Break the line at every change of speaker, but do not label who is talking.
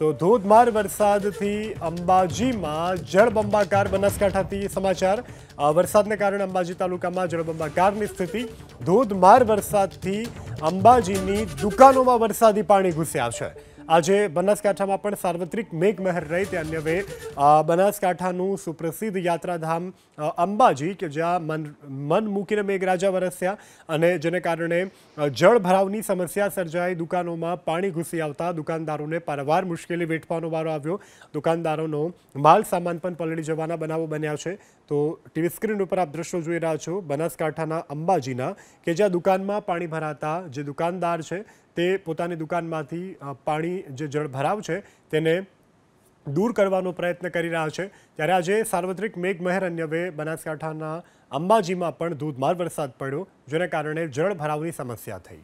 તો ધોધમાર વરસાદથી અંબાજીમાં જળબંબાકાર બનાસકાંઠાથી સમાચાર. વરસાદને કારણે અંબાજી તાલુકામાં જળબંબાકારની સ્થિતિ ધોધમાર વરસાદથી અંબાજીની દુકાનોમાં વરસાદી પાણી ઘૂસ્યા છે. આજે બનાસકાંઠામાં પણ સાર્વત્રિક મેઘમહેર રહી તે અન્યવે બનાસકાંઠાનું સુપ્રસિદ્ધ યાત્રાધામ અંબાજી કે જ્યાં મન મન મૂકીને મેઘરાજા વરસ્યા અને જેને કારણે જળભરાવની સમસ્યા સર્જાઈ. દુકાનોમાં પાણી ઘૂસી આવતા દુકાનદારોને પારવાર મુશ્કેલી વેઠવાનો વારો આવ્યો. દુકાનદારોનો માલ સામાન પણ પલળી જવાના બનાવો બન્યા છે. તો ટીવી સ્ક્રીન ઉપર આપ દ્રશ્યો જોઈ રહ્યા છો, બનાસકાંઠાના અંબાજીના, કે જ્યાં દુકાનમાં પાણી ભરાતા જે દુકાનદાર છે, તે પોતાની દુકાનમાંથી પાણી જે જળ ભરાવ છે, તેને દૂર કરવાનો પ્રયત્ન કરી રહ્યા છે. ત્યારે આજે સાર્વત્રિક મેઘમહેર અન્યવે બનાસકાંઠાના અંબાજીમાં પણ ધોધમાર વરસાદ પડ્યો, જેને કારણે જળ ભરાવની સમસ્યા થઈ.